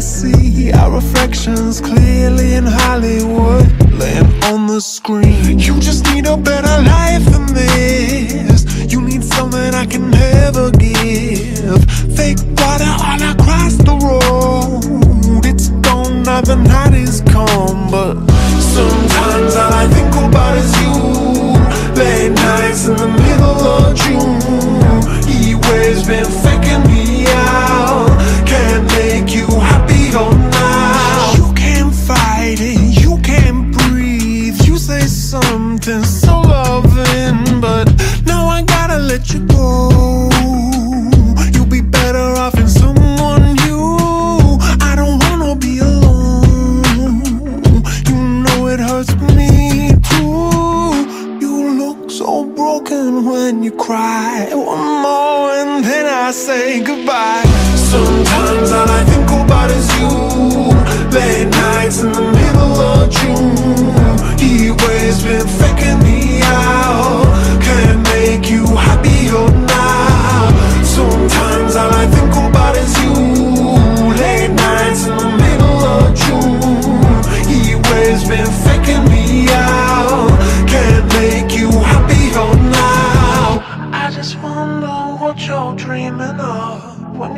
I see our reflections clearly in Hollywood, laying on the screen. You just need a better life than this. You need something I can never give. Fake water all across the road. It's gone now, the night is come, but sometimes all I think about is you. Late nights in the middle of June. Heat waves been loving, but now I gotta let you go. You'll be better off in someone new. I don't wanna be alone. You know it hurts me too. You look so broken when you cry. One more and then I say goodbye. Sometimes all I think about is you. Late nights in the middle